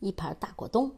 一盘大果冻。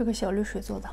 这个小绿水做的。